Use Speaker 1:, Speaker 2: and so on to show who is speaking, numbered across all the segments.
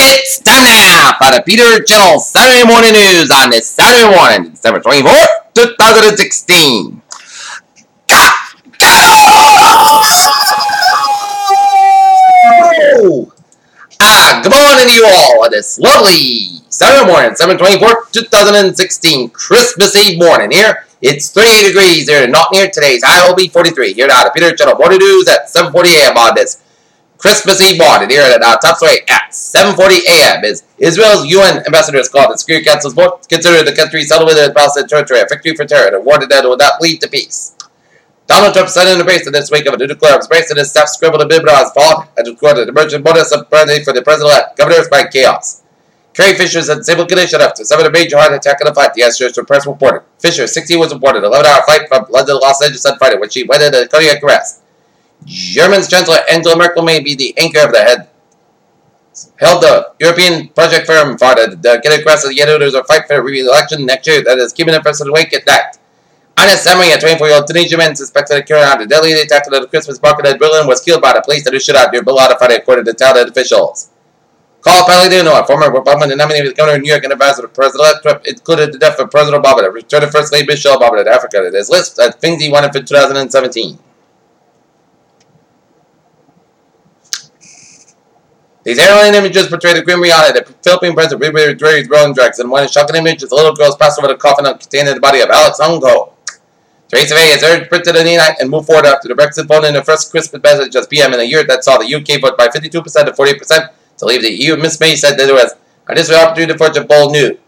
Speaker 1: It's time now for the Peter Channel Saturday Morning News on this Saturday morning, December 24th, 2016. Go! Ah, good morning to you all on this lovely Saturday morning, December 24th, 2016, Christmas Eve morning here. It's 38 degrees here, not near today's high will be 43. Here now, the Peter Channel Morning News at 7.40 a.m. on this Christmas Eve morning here at uh, Top Sway at 7.40 a.m. is Israel's UN ambassador has called the Security Council's vote considered the country with the Palestinian territory a victory for terror and awarded that it would not lead to peace. Donald Trump said in a bracelet this week of a new nuclear bracelet his staff scribbled a Bibras fault and recorded emergent bonus of for the president-elect, governors by chaos. Carrie Fisher said stable condition after suffered a major heart attack on the flight. The Associated Press reported. Fisher, 60, was reported 11-hour flight from London to Los Angeles on Friday when she went into cardiac arrest. German's Chancellor Angela Merkel may be the anchor of the head. Held the European project firm for the, the get across the there's a fight for the election next year that is keeping the president awake at night. Anis Amri, a 24-year-old Tunisian man suspected of carrying out a deadly attack at the Christmas market in Berlin, was killed by the police that issued out near Berlin Friday, according to town officials. Carl Palladino, a former Republican nominated governor of New York and advisor to President Trump, included the death of President Obama, returned First Lady Michelle Obama to Africa in his list of things he wanted for 2017. These airline images portray the grim reality that Philippine President Rodrigo Duterte rolling drugs, and one shocking image is a little girl's passed over the coffin containing the body of Alex Hongo. Theresa May has urged Britain to unite and move forward after the Brexit vote in the first Christmas message just PM in a year that saw the UK vote by 52% to 48% to leave the EU. Miss May said that there was a this opportunity for a bold new.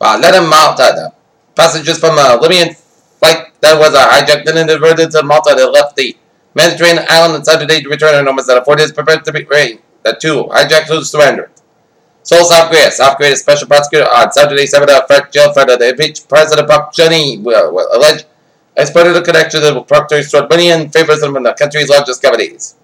Speaker 1: Well, let him Malta. Uh, the passengers from a Libyan flight that was a hijacked and diverted to Malta that left the Mediterranean island on Saturday to return to numbers that is prepared to be rain. The two hijacked to surrender. Seoul, South Korea. South Korea's special prosecutor on Saturday said that French jail for the impeached President Park Geun-hye will, will allege exploited a connection with Proctor sought money and favors from the country's largest companies.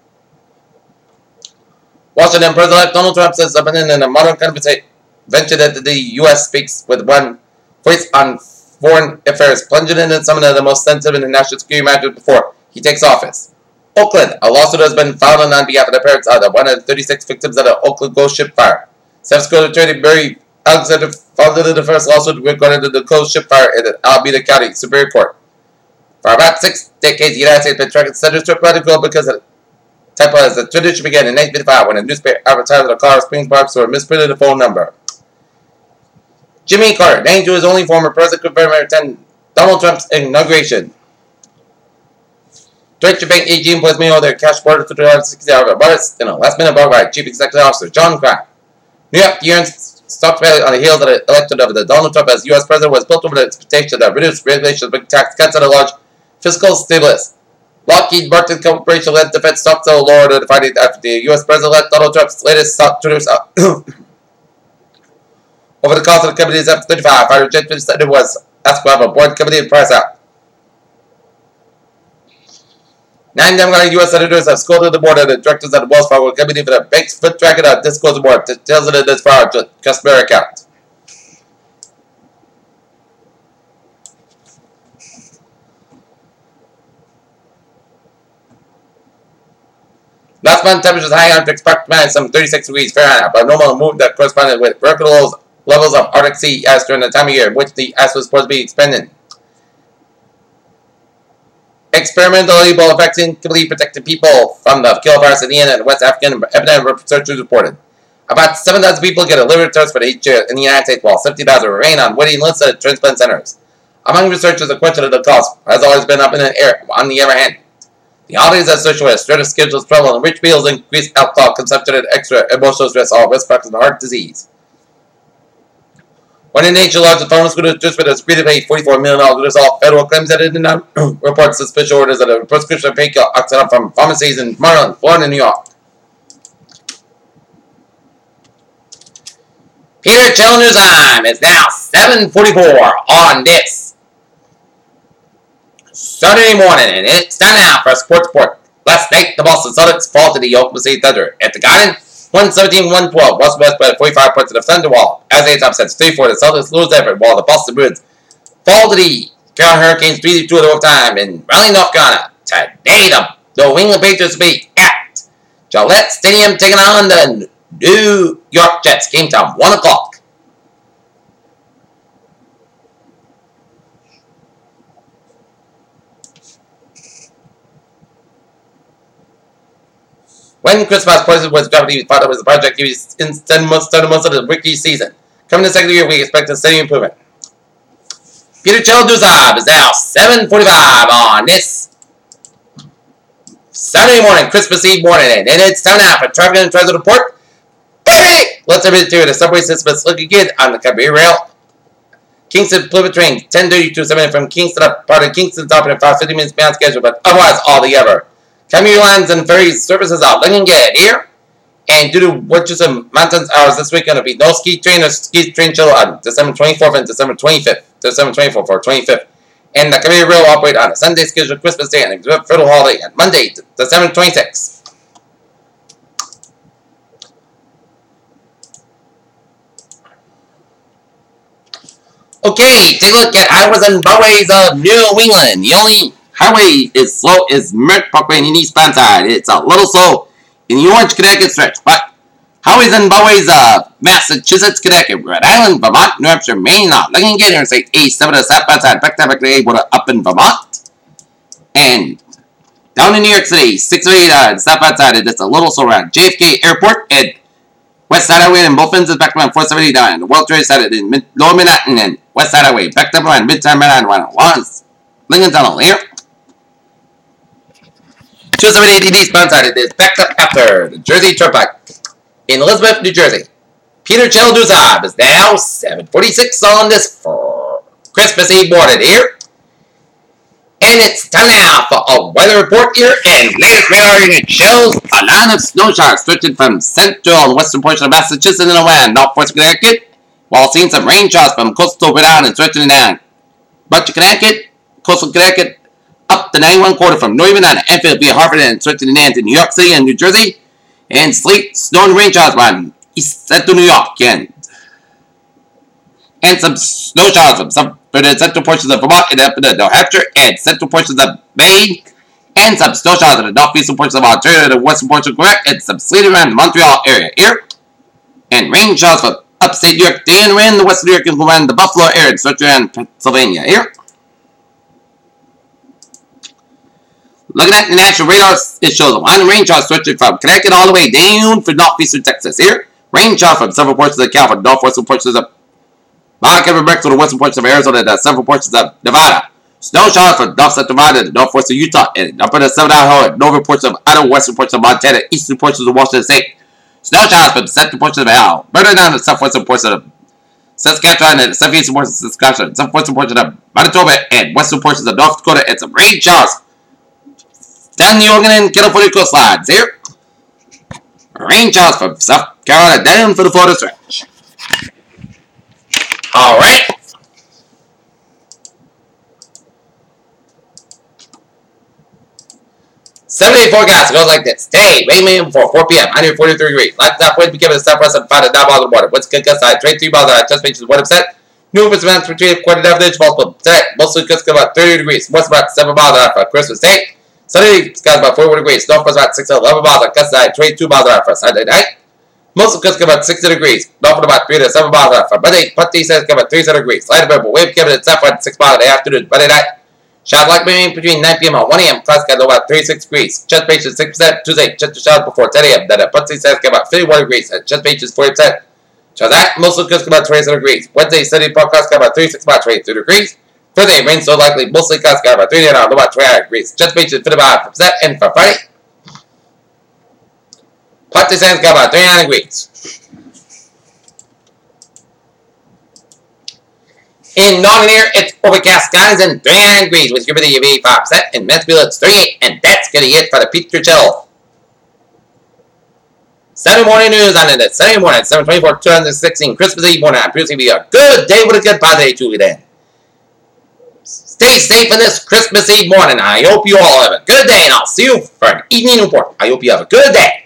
Speaker 1: Washington President Donald Trump says something in a modern venture that the U.S. speaks with one voice on foreign affairs, plunging into some of the most sensitive international security matters before he takes office. Oakland, a lawsuit has been filed on behalf uh, of the parents of the 136 victims of the Oakland ghost ship fire. South Dakota Attorney Barry Alexander filed the first lawsuit regarding the ghost ship fire in the Alameda County Superior Court. For about six decades, the United States has been tracking centers to radical because of type as the tradition began in 1955 when a newspaper advertised the Colorado Springs Park store misprinted the phone number. Jimmy Carter, named to his only former president, confirmed attend Donald Trump's inauguration. Deutsche Bank AG employs me their cash border to 260 hours of bonus in a last minute bug by Chief Executive Officer John Kraft. New York stock value on the heels of the election of the Donald Trump as U.S. president was built over the expectation that reduced regulations, big tax cuts, and a large fiscal stimulus. Lockheed Martin Corporation led defense stock sale lower to the Friday after the U.S. president-elect Donald Trump's latest stock traders over the cost of the company's F-35. Fighter it was asked to have a board committee price out. Nine Democratic U.S. senators have scolded the board of the directors of the Wells Fargo Committee for the bank's foot tracking on disclosure board it in this far customer account. Last month, temperatures high on expect man some 36 degrees Fahrenheit, but normal move that corresponded with vertical levels of Arctic sea ice during the time of year in which the ice was supposed to be expanded. Experimental Ebola vaccine completely protected people from the kill virus in the and West African epidemic researchers reported. About 7,000 people get a liver transplant each year in the United States, while 50,000 remain on waiting lists at transplant centers. Among researchers, the question of the cost has always been up in the air. On the other hand, the holidays associated with stress schedules, travel, and rich meals, increase alcohol consumption, and extra emotional stress all risk factors of heart disease. One in nature largest pharmaceutical district has agreed to pay $44 million to resolve federal claims that it did not report suspicious orders of a prescription painkiller oxycontin from pharmacies in Maryland, Florida, and New York. Peter Challenger's time is now 7.44 on this Saturday morning, and it's time now for a sports report. Last night, the Boston Celtics fall to the Oklahoma City Thunder at the Garden. 117-112. Russell Westbrook by 45 points to the Thunder wall. As they upsets 3-4, the Celtics lose effort while the Boston Bruins fall to the Carolina Hurricanes 3-2 at overtime in Raleigh, North Carolina. Today, the New England Patriots beat at Gillette Stadium taking on the New York Jets. Game time, 1 o'clock. When Kristaps Porzingis was thought it was a project he was in 10 months, 10 months of the rookie season. Coming to the second year, we expect a steady improvement. Peter Chelduzab is now 7.45 on this Saturday morning, Christmas Eve morning, and it's time now for Traffic and Transit Report. Baby! Let's everything to the subway system Let's look again on the Cabri Rail. Kingston Plymouth train, 1032 7 from Kingston up, part of Kingston stop in 5 50 minutes beyond schedule, but otherwise all together. Commuter lines and ferry services are looking good here. And due to winter and mountains hours this week, going to be no ski train or ski train chill on December 24th and December 25th. December 24th or 25th. And the commuter rail operate on a Sunday schedule, Christmas Day, and a federal holiday on Monday, December 26th. Okay, take a look at highways and byways of New England. The only highway is slow is Merritt Parkway in the eastbound side. It's a little slow in the Orange, Connecticut stretch, but highways and byways of Massachusetts, Connecticut, Rhode Island, Vermont, New Hampshire, Maine, not looking good. Interstate A7 to southbound side, back to back to A, up in Vermont. And down in New York City, 608 uh, southbound side, uh, it's a little slow around JFK Airport and West Side Highway and both ends is back to 479. The World Trade Center in mid, Lower Manhattan and West Side Highway, back to line Midtown Manhattan, once. Lincoln Tunnel here. 278 eastbound side, it is backed up after the Jersey Turnpike in Elizabeth, New Jersey. Peter Chelduzab is now 746 on this Christmas Eve morning here. And it's time now for a weather report here. And latest radar unit shows a line of snow showers stretching from central and western portion of Massachusetts and around northwest Connecticut, while seeing some rain showers from coastal Rhode Island and stretching down. Bunch of Connecticut, coastal Connecticut, up the 91 quarter from England and Enfield via Hartford and down to New York City and New Jersey, and and rain showers around east central New York and and some snow showers from some for the central portions of Vermont and up in the New Hampshire and central portions of Maine, and some snow showers in the northeastern portions of Ontario and the western portions of Quebec, and some sleet around the Montreal area here, and rain showers from upstate New York, Dan around the western New York and around the Buffalo area and around Pennsylvania here. Looking at the national radar, it shows a of rain showers stretching from Connecticut all the way down for northeastern Texas here. Rain showers from several portions of California, northwestern portions of Baja California to the western portions of Arizona and several portions of Nevada. Snow showers from north central Nevada to northwestern Utah and upper the southern Idaho and northern portions of Idaho, western portions of Montana, eastern portions of Washington State. Snow showers from central portions of further down the southwestern portions of Saskatchewan and southeastern portions of Saskatchewan, southwestern portions of Manitoba and western portions of North Dakota and some rain showers the Oregon and California coastlines here. Rain showers from South Carolina down for the Florida stretch. All right. Seven-day forecast goes like this. Today, rain minimum for 4 p.m. 143 degrees. Light top wind becoming the southwest of 5 to 9 miles of water. What's good gust side? Trade 3 miles out. Just inches 1%. Upset. New amounts between quarter average multiple percent. Mostly gust about 30 degrees. What's about 7 miles an for Christmas Day. Sunday, skies about 41 degrees. Northwest about 6 to 11 miles on gust side. 22 miles an hour for Sunday night. Most of Coast about 60 degrees. North about 3 to 7 miles an hour. For Monday, Putty says about 3 degrees. Light variable wave given at south at 6 miles in the afternoon. Monday night. Showers likely between 9 p.m. and 1 a.m. Clouds got about 36 degrees. Chest is 6%. Tuesday, chest showers before 10 a.m. Then at Putty says about 51 degrees. And chest beach is 40%. Showers at most of the Coast about 27 degrees. Wednesday, sunny forecast got about 36 about 23 degrees. Thursday, rain so likely, mostly clouds got about 39 about 29 degrees. Chest beach is 55%. And for Friday, Putty says got about 39 degrees. In Northern here, it's overcast skies and 39 degrees with humidity of 85%. In Mansfield, it's 38, and that's going to it for the Peter Chill. Saturday morning news on it. Saturday morning, 724 2016, Christmas Eve morning. I'm producing be a good day with a good positive to then. Stay safe on this Christmas Eve morning. I hope you all have a good day, and I'll see you for an evening report. I hope you have a good day.